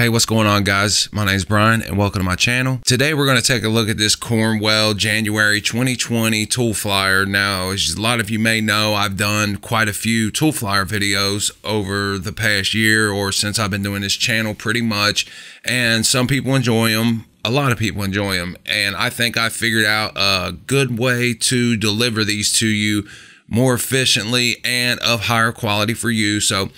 Hey, what's going on, guys? My name is Brian, and welcome to my channel. Today, we're going to take a look at this Cornwell January 2020 tool flyer. Now, as a lot of you may know, I've done quite a few tool flyer videos over the past year or since I've been doing this channel pretty much, and some people enjoy them. A lot of people enjoy them, and I think I figured out a good way to deliver these to you more efficiently and of higher quality for you. So,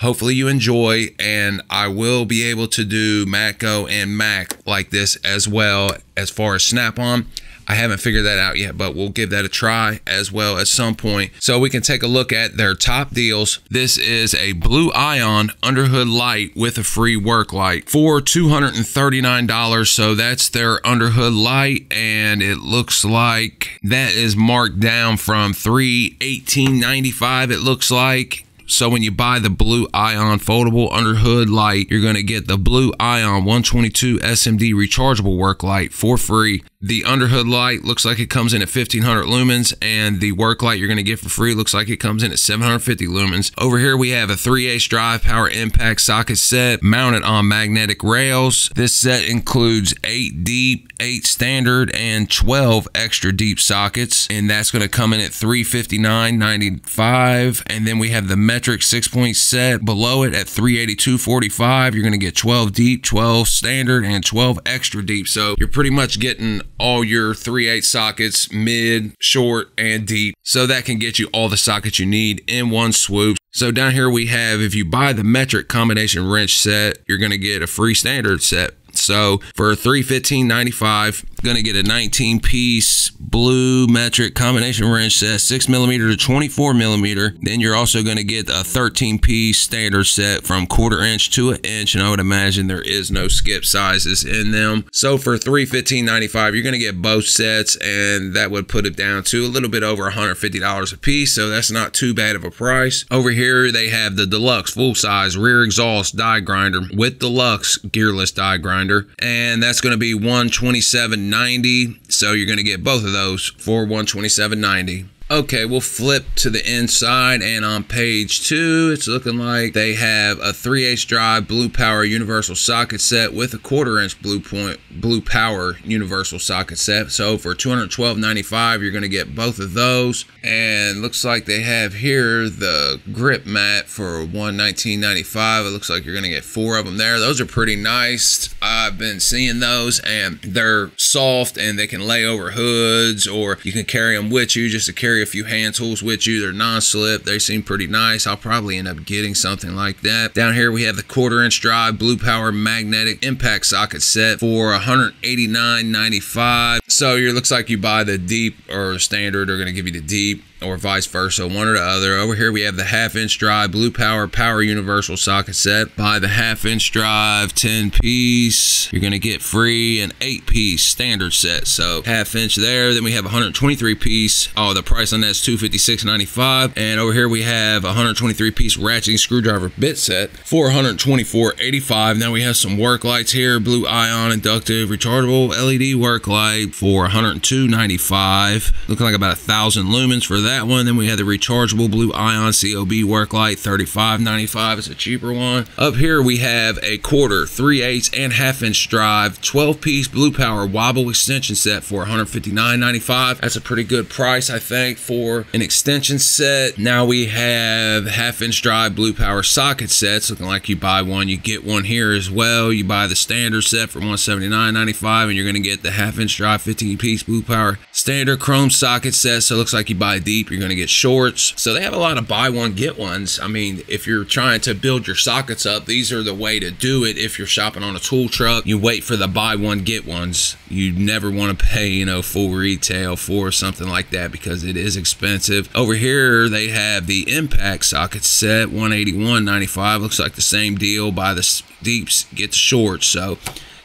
hopefully you enjoy and i will be able to do matco and mac like this as well as far as snap on i haven't figured that out yet but we'll give that a try as well at some point so we can take a look at their top deals. This is a blue ion underhood light with a free work light for $239 so that's their underhood light and it looks like that is marked down from 318.95 it looks like so when you buy the blue ion foldable underhood light, you're going to get the blue ion 122 SMD rechargeable work light for free. The underhood light looks like it comes in at 1500 lumens and the work light you're going to get for free looks like it comes in at 750 lumens. Over here we have a 3H drive power impact socket set mounted on magnetic rails. This set includes 8 deep, 8 standard and 12 extra deep sockets and that's going to come in at 359.95 and then we have the metric 6 point set below it at 382.45. You're going to get 12 deep, 12 standard and 12 extra deep. So you're pretty much getting all your 3/8 sockets, mid, short, and deep. So that can get you all the sockets you need in one swoop. So down here we have, if you buy the metric combination wrench set, you're going to get a free standard set. So for 315.95, gonna get a 19 piece blue metric combination wrench set, six millimeter to 24 millimeter. Then you're also gonna get a 13 piece standard set from quarter inch to an inch, and I would imagine there is no skip sizes in them. So for 315.95, you're gonna get both sets, and that would put it down to a little bit over $150 a piece. So that's not too bad of a price. Over here they have the deluxe full size rear exhaust die grinder with deluxe gearless die grinder, and that's gonna be 127.90. so you're going to get both of those for 127.90 Okay, we'll flip to the inside and on page two, it's looking like they have a 3H drive blue power universal socket set with a quarter inch blue point blue power universal socket set. So for 212.95, you're to get both of those. And looks like they have here the grip mat for 119.95. It looks like you're to get four of them there. Those are pretty nice. I've been seeing those and they're soft and they can lay over hoods or you can carry them with you just to carry a few hand tools with you. They're non-slip. They seem pretty nice. I'll probably end up getting something like that. Down here we have the quarter inch drive blue power magnetic impact socket set for 189.95. So it looks like you buy the deep or standard. They're going to give you the deep or vice versa, one or the other. Over here we have the half inch drive blue power power universal socket set. Buy the half inch drive 10 piece. You're gonna get free an eight piece standard set. So half inch there. Then we have 123 piece. Oh, the price on that is 256.95. And over here we have 123 piece ratcheting screwdriver bit set for 124.85. Now we have some work lights here. Blue ion inductive rechargeable LED work light for 102.95. Looking like about a thousand lumens for that that one. Then we have the rechargeable blue ion COB work light, $35.95. It's a cheaper one. Up here we have a quarter, 3 eighths, and half inch drive, 12 piece blue power wobble extension set for $159.95. That's a pretty good price, I think, for an extension set. Now we have half inch drive blue power socket sets. Looking like you buy one, you get one here as well. You buy the standard set for $179.95 and you're going to get the half inch drive 15 piece blue power standard chrome socket set. So it looks like you buy these deep, you're going to get shorts. So they have a lot of buy one, get ones. I mean, if you're trying to build your sockets up, these are the way to do it. If you're shopping on a tool truck, you wait for the buy one, get ones. You never want to pay, you know, full retail for something like that because it is expensive. Over here, they have the impact socket set, 181.95. Looks like the same deal. Buy the deeps, get the shorts. So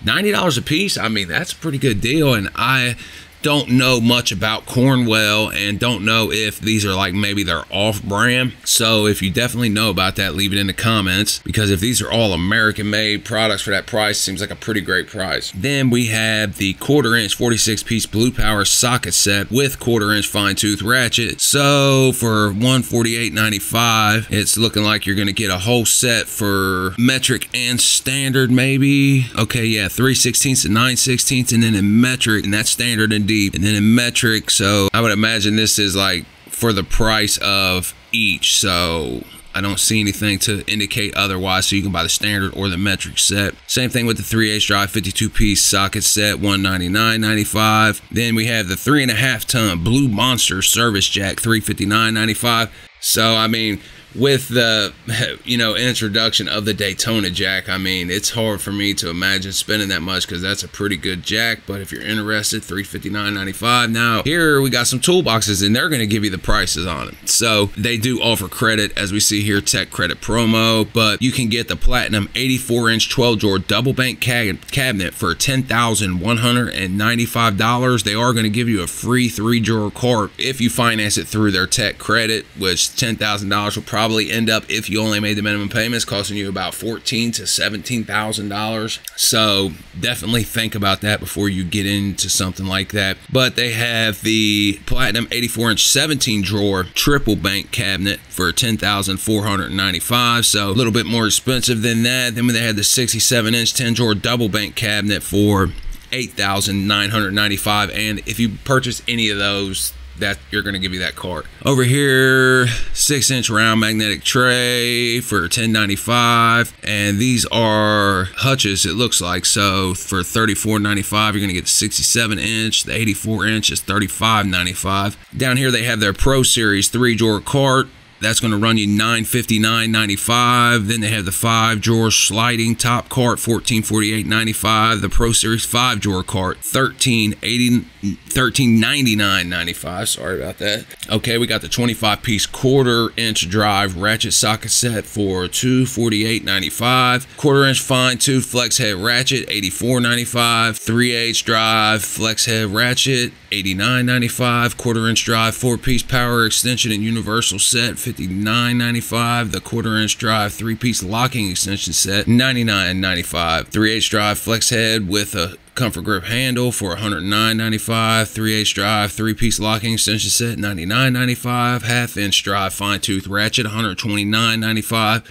$90 a piece. I mean, that's a pretty good deal. And I don't know much about Cornwell and don't know if these are like maybe they're off brand. So if you definitely know about that, leave it in the comments because if these are all American made products for that price, seems like a pretty great price. Then we have the quarter inch 46 piece Blue Power socket set with quarter inch fine tooth ratchet. So for 148.95, it's looking like you're going to get a whole set for metric and standard maybe. Okay, yeah, 3 16ths and 9 16ths and then in metric and that's standard and and then in metric. So I would imagine this is like for the price of each. So I don't see anything to indicate otherwise, so you can buy the standard or the metric set. Same thing with the 3H drive 52 piece socket set, 199.95. Then we have the three and a half ton Blue Monster service jack, 359.95. So I mean, with the you know introduction of the Daytona jack, I mean it's hard for me to imagine spending that much because that's a pretty good jack. But if you're interested, 359.95. Now here we got some toolboxes and they're going to give you the prices on them. So they do offer credit as we see here, tech credit promo, but you can get the platinum 84 inch 12 drawer double bank cabinet for $10,195. They are going to give you a free three drawer cart if you finance it through their tech credit, which $10,000 will probably probably end up if you only made the minimum payments costing you about fourteen to seventeen thousand dollars. So definitely think about that before you get into something like that. But they have the platinum 84 inch 17 drawer triple bank cabinet for 10,495. So a little bit more expensive than that. Then when they had the 67 inch 10 drawer double bank cabinet for 8,995. And if you purchase any of those, that you're going to give you that card. Over here, six inch round magnetic tray for 10.95, and these are hutches. It looks like so for 34.95, you're going to get the 67 inch. The 84 inch is 35.95. Down here, they have their Pro Series three drawer cart that's going to run you 959.95. Then they have the five drawer sliding top cart 1448.95. The Pro Series five drawer cart 1380 1399.95. Sorry about that. Okay, we got the 25 piece quarter inch drive ratchet socket set for 248.95. Quarter inch fine tooth flex head ratchet 84.95. 3H drive flex head ratchet 89.95. Quarter inch drive four piece power extension and universal set 59.95. The quarter inch drive three piece locking extension set 99.95. 3H drive flex head with a comfort grip handle for $109.95, 3H drive, three-piece locking extension set, $99.95, half-inch drive fine tooth ratchet, $129.95,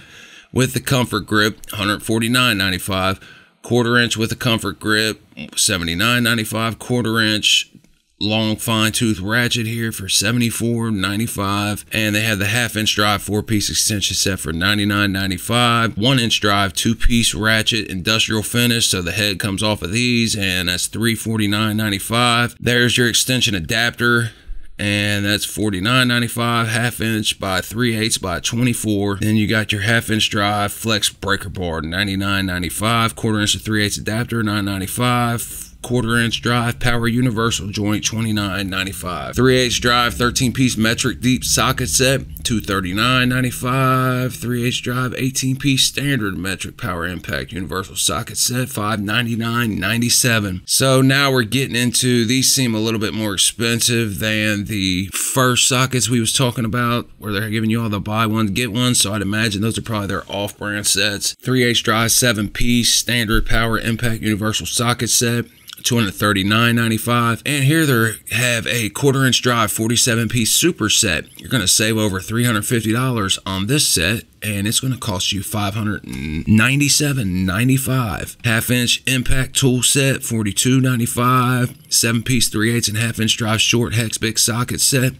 with the comfort grip, $149.95, quarter inch with a comfort grip, $79.95, quarter inch long fine tooth ratchet here for $74.95 and they have the half inch drive four piece extension set for $99.95 one inch drive two piece ratchet industrial finish so the head comes off of these and that's $349.95 there's your extension adapter and that's $49.95 half inch by 3 eighths by 24 then you got your half inch drive flex breaker bar $99.95 quarter inch to 3 eighths adapter $9.95 quarter inch drive power universal joint 29.95 3H drive 13 piece metric deep socket set 239.95 3H drive 18 piece standard metric power impact universal socket set 599.97 so now we're getting into these seem a little bit more expensive than the first sockets we was talking about where they're giving you all the buy one get one. So I'd imagine those are probably their off-brand sets. 3H drive 7 piece standard power impact universal socket set 239.95 and here they have a quarter inch drive 47 piece super set you're going to save over $350 on this set and it's going to cost you $597.95 half inch impact tool set 42.95 7 piece 3 8 and half inch drive short hex big socket set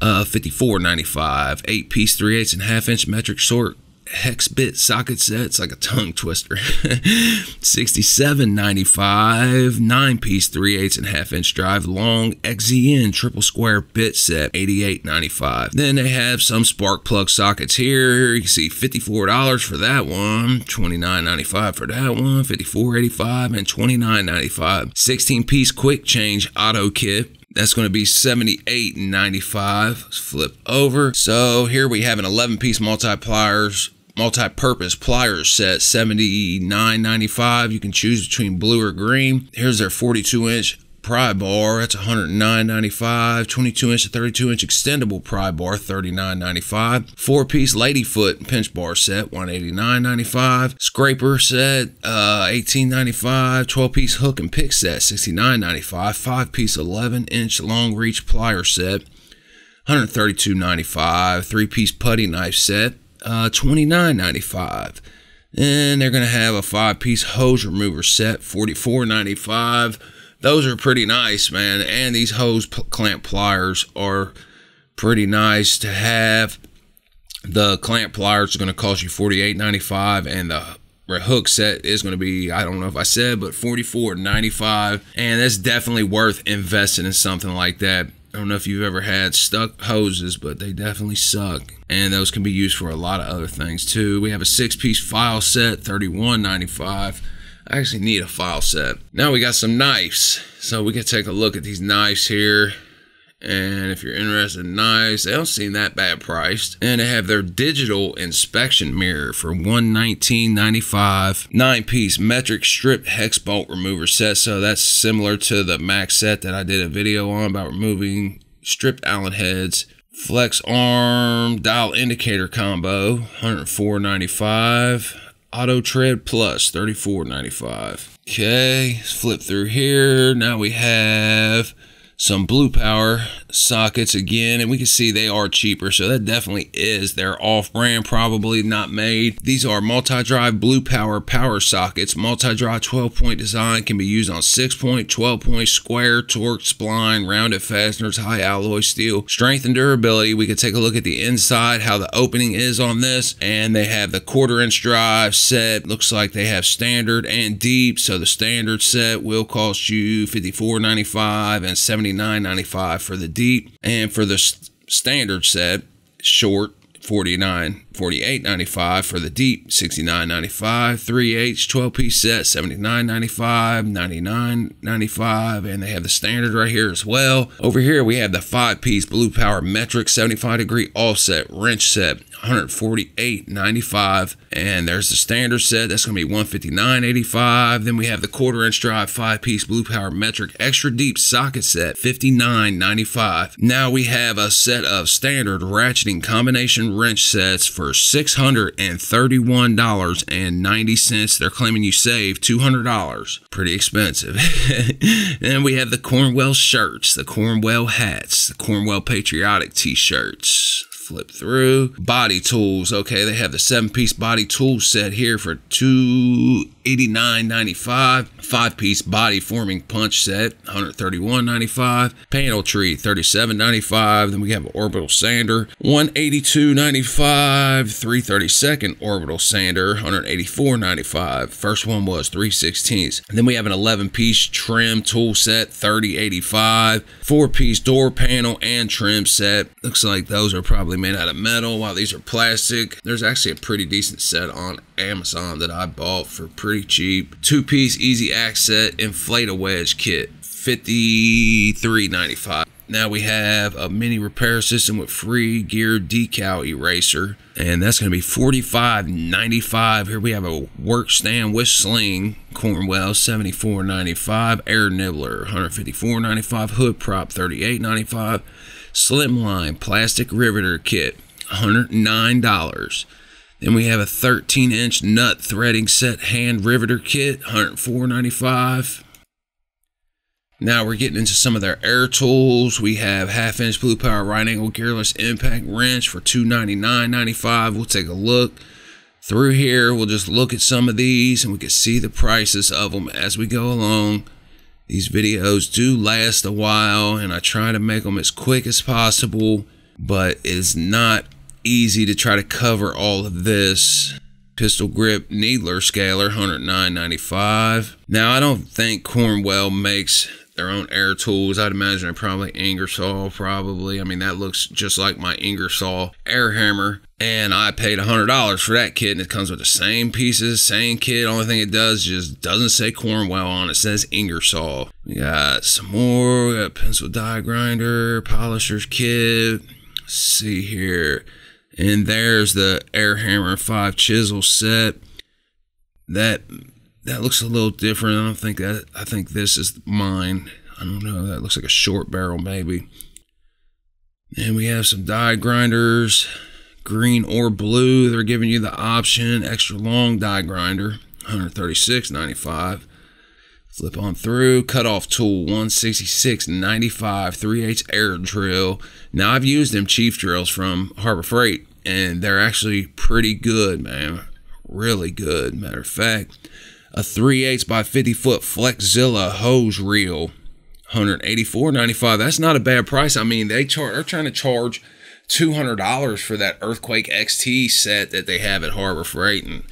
uh 54.95 8 piece 3 8 and half inch metric short hex bit socket set. It's like a tongue twister. 67.95, nine piece, three eighths and half inch drive, long XZN triple square bit set, 88.95. Then they have some spark plug sockets here. You can see $54 for that one, $29.95 for that one, $54.85 and $29.95. 16 piece quick change auto kit. That's going to be 78.95. Let's flip over. So here we have an 11 piece multipliers multi-purpose pliers set 79.95 you can choose between blue or green here's their 42 inch pry bar. That's 109.95. 22 inch to 32 inch extendable pry bar, 39.95. Four piece lady foot pinch bar set, 189.95. Scraper set, uh, 18.95. 12 piece hook and pick set, 69.95. Five piece 11 inch long reach plier set, 132.95. Three piece putty knife set, uh, 29.95. And they're going to have a five piece hose remover set, $44.95. Those are pretty nice, man. And these hose clamp pliers are pretty nice to have. The clamp pliers are going to cost you $48.95 and the hook set is going to be I don't know if I said but 44.95 and that's definitely worth investing in something like that I don't know if you've ever had stuck hoses, but they definitely suck. And those can be used for a lot of other things too. We have a six piece file set, $31.95. I actually need a file set. Now we got some knives. So we can take a look at these knives here. And if you're interested in knives, they don't seem that bad priced. And they have their digital inspection mirror for $119.95. Nine piece metric strip hex bolt remover set. So that's similar to the Max set that I did a video on about removing stripped Allen heads. Flex arm dial indicator combo, $104.95. Auto Tread Plus, $34.95. Okay, flip through here. Now we have some blue power sockets again and we can see they are cheaper. So that definitely is they're off brand probably not made. These are multi-drive blue power power sockets. Multi-drive 12 point design can be used on 6 point 12 point square torque spline rounded fasteners high alloy steel. Strength and durability. We can take a look at the inside how the opening is on this and they have the quarter inch drive set. Looks like they have standard and deep so the standard set will cost you 54.95 and 79.95 for the deep, and for the standard set, short, 49 48.95 for the deep 69.95 3h 12 piece set 79.95 99.95 and they have the standard right here as well. Over here we have the five piece blue power metric 75 degree offset wrench set 148.95 and there's the standard set. That's going to be 159.85 then we have the quarter inch drive five piece blue power metric extra deep socket set 59.95 now we have a set of standard ratcheting combination wrench sets for for $631.90. They're claiming you save $200. Pretty expensive. and we have the Cornwell shirts, the Cornwell hats, the Cornwell patriotic t-shirts flip through body tools okay they have the seven piece body tool set here for 289.95 five piece body forming punch set 131.95 panel tree 37.95 then we have orbital sander 182.95 332nd orbital sander 184.95 first one was 3 16ths then we have an 11 piece trim tool set 30.85 four piece door panel and trim set looks like those are probably made out of metal while these are plastic. There's actually a pretty decent set on Amazon that I bought for pretty cheap. Two piece easy access inflate a wedge kit. 53.95. Now we have a mini repair system with free gear decal eraser, and that's going to be 45.95. Here we have a work stand with sling, Cornwell 74.95, air nibbler 154.95, hood prop 38.95. Slimline plastic riveter kit, $109. Then we have a 13 inch nut threading set hand riveter kit, $104.95. Now we're getting into some of their air tools. We have half inch blue power right angle gearless impact wrench for $299.95. We'll take a look through here. We'll just look at some of these and we can see the prices of them as we go along. These videos do last a while and I try to make them as quick as possible, but it's not easy to try to cover all of this. Pistol grip needler scaler, 109.95. Now I don't think Cornwell makes their own air tools. I'd imagine they're probably Ingersoll, probably. I mean, that looks just like my Ingersoll air hammer. And I paid $100 for that kit, and it comes with the same pieces, same kit. Only thing it does just doesn't say Cornwell on it. says Ingersoll. We got some more. We got pencil die grinder, polisher's kit. Let's see here. And there's the air hammer 5 chisel set. That that looks a little different. I don't think that I think this is mine. I don't know. That looks like a short barrel, maybe. And we have some die grinders, green or blue. They're giving you the option. Extra long die grinder, 136.95. Flip on through. Cutoff tool, 166.95. 3 8 air drill. Now I've used them chief drills from Harbor Freight, and they're actually pretty good, man. Really good. Matter of fact, a 3 8 by 50 foot Flexzilla hose reel 184.95. That's not a bad price. I mean, they charge. They're trying to charge $200 for that Earthquake XT set that they have at Harbor Freight, and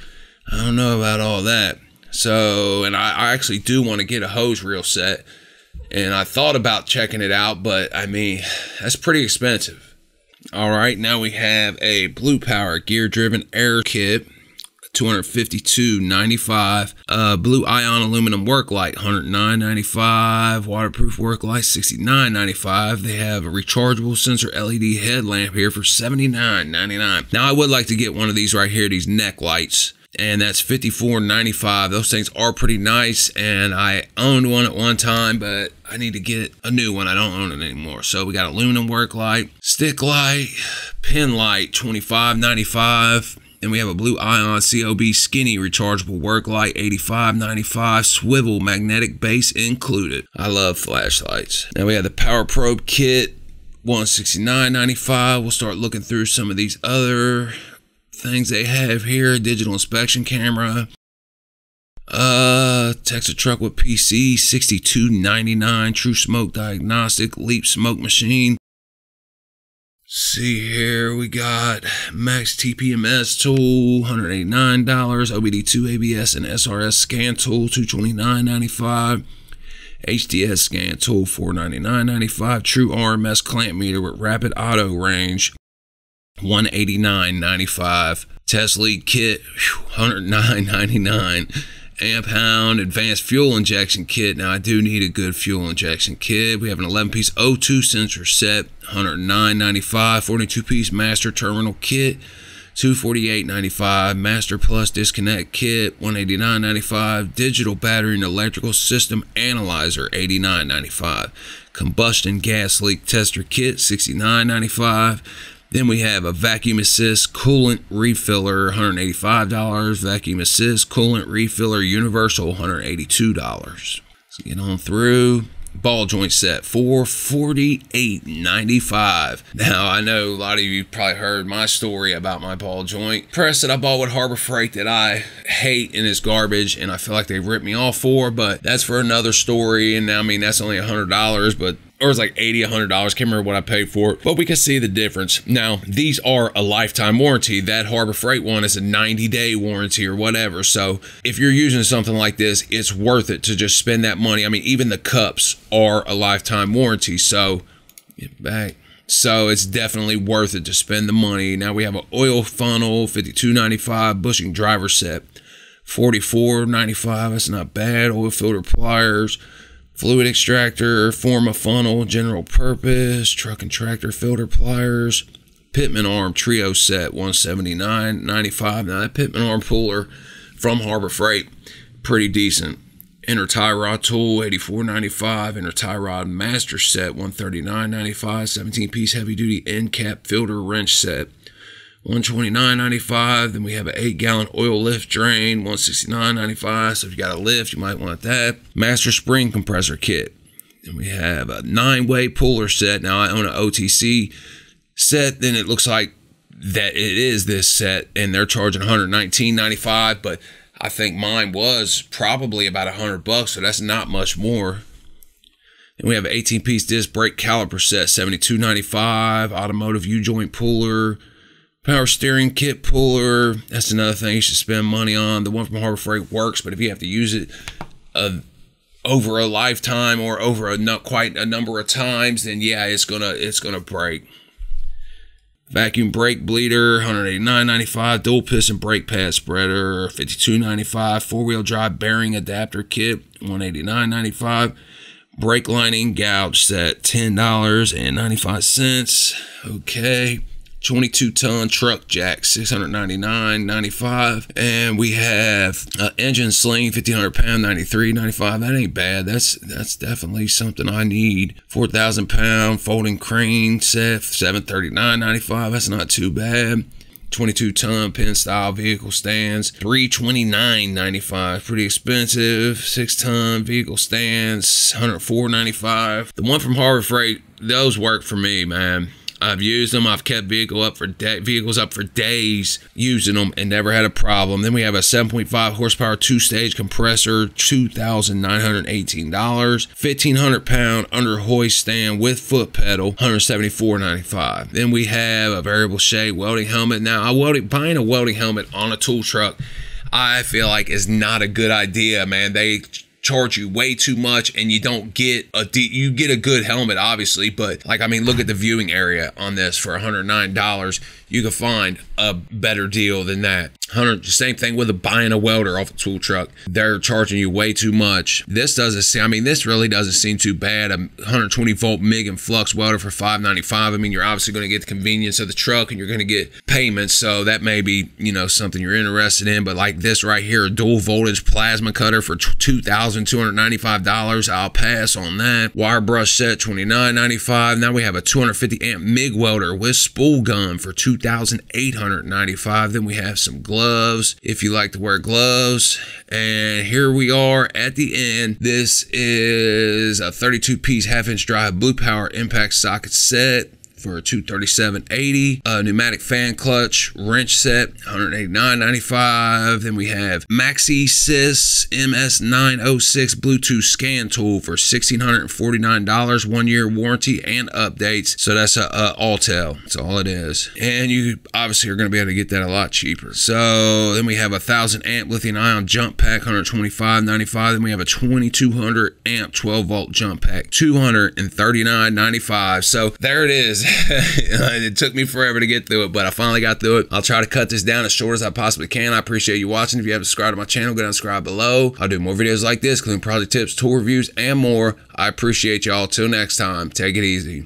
I don't know about all that. So, and I, I actually do want to get a hose reel set, and I thought about checking it out, but I mean, that's pretty expensive. All right, now we have a Blue Power gear driven air kit 252.95. Uh, blue ion aluminum work light 109.95. Waterproof work light 69.95. They have a rechargeable sensor LED headlamp here for 79.99. Now I would like to get one of these right here, these neck lights and that's 54.95 those things are pretty nice and i owned one at one time but i need to get a new one i don't own it anymore so we got aluminum work light stick light pin light 25.95 and we have a blue ion COB skinny rechargeable work light 8595 swivel magnetic base included. I love flashlights. Now we have the power probe kit 169.95. We'll start looking through some of these other things they have here. Digital inspection camera. Uh, Texas truck with PC 62.99. True smoke diagnostic. Leap smoke machine see here, we got Max TPMS tool, $189, OBD2 ABS and SRS scan tool, $229.95. HDS scan tool, $499.95. True RMS clamp meter with rapid auto range, $189.95. Test lead kit, $109.99 amp hound advanced fuel injection kit. Now I do need a good fuel injection kit. We have an 11 piece O2 sensor set, 109.95, 42 piece master terminal kit, 248.95, master plus disconnect kit, 189.95, digital battery and electrical system analyzer, 89.95, combustion gas leak tester kit, 69.95. Then we have a vacuum assist coolant refiller, $185. Vacuum assist coolant refiller universal, $182. So get on through. Ball joint set, $448.95. Now, I know a lot of you probably heard my story about my ball joint press that I bought with Harbor Freight that I hate and is garbage and I feel like they ripped me off for, but that's for another story. And I mean, that's only $100, but or it was like 80 100 dollars can't remember what i paid for it but we can see the difference. Now these are a lifetime warranty. That harbor freight one is a 90 day warranty or whatever. So if you're using something like this it's worth it to just spend that money. I mean even the cups are a lifetime warranty. So get back. So it's definitely worth it to spend the money. Now we have an oil funnel 52.95 bushing driver set 44.95 that's not bad. Oil filter pliers fluid extractor, form forma funnel, general purpose, truck and tractor filter pliers, Pitman arm trio set 179.95. Now that Pitman arm puller from Harbor Freight, pretty decent. Inner tie rod tool 84.95. Inner tie rod master set 139.95. 17 piece heavy duty end cap filter wrench set 129.95. Then we have an eight gallon oil lift drain, 169.95. So if you got a lift, you might want that. Master spring compressor kit. And we have a nine way puller set. Now I own an OTC set. Then it looks like that it is this set, and they're charging 119.95. But I think mine was probably about 100 bucks, so that's not much more. And we have an 18 piece disc brake caliper set, 72.95. Automotive U joint puller Power steering kit puller. That's another thing you should spend money on. The one from Harbor Freight works, but if you have to use it uh, over a lifetime or over a not quite a number of times, then yeah, it's gonna it's gonna break. Vacuum brake bleeder, 189.95. Dual piston brake pad spreader, 52.95. Four wheel drive bearing adapter kit, 189.95. Brake lining gouge set, $10.95. Okay 22 ton truck jack 699.95 and we have uh, engine sling 1500 pound 93 95 that ain't bad. That's that's definitely something i need. 4000 pound folding crane set 739.95 that's not too bad. 22 ton pin style vehicle stands 329.95 pretty expensive. 6 ton vehicle stands 104.95 the one from Harbor Freight those work for me man I've used them. I've kept vehicle up for vehicles up for days using them and never had a problem. Then we have a 7.5 horsepower two stage compressor, two thousand nine hundred eighteen dollars, fifteen hundred pound under hoist stand with foot pedal, one hundred seventy four ninety five. Then we have a variable shape welding helmet. Now, I welding buying a welding helmet on a tool truck. I feel like is not a good idea, man. They charge you way too much and you don't get a you get a good helmet obviously but like i mean look at the viewing area on this for $109 you can find a better deal than that 100 same thing with a buying a welder off a tool truck they're charging you way too much this doesn't seem i mean this really doesn't seem too bad a 120 volt mig and flux welder for 595 i mean you're obviously going to get the convenience of the truck and you're going to get payments so that may be you know something you're interested in but like this right here a dual voltage plasma cutter for 2000 $1,295. I'll pass on that. Wire brush set $29.95. Now we have a 250 amp MIG welder with spool gun for 2,895. Then we have some gloves if you like to wear gloves. And here we are at the end. This is a 32 piece half inch drive blue power impact socket set for a 237.80. A pneumatic fan clutch wrench set, 189.95. Then we have Maxi Sys MS906 Bluetooth scan tool for $1,649. One year warranty and updates. So that's a, a Autel. That's all it is. And you obviously are going to be able to get that a lot cheaper. So then we have a 1000 amp lithium ion jump pack, 125.95. Then we have a 2200 amp 12 volt jump pack, 239.95. So there it is. it took me forever to get through it, but I finally got through it. I'll try to cut this down as short as I possibly can. I appreciate you watching. If you haven't subscribed to my channel, go down and subscribe below. I'll do more videos like this, including project tips, tool reviews, and more. I appreciate y'all. Till next time, take it easy.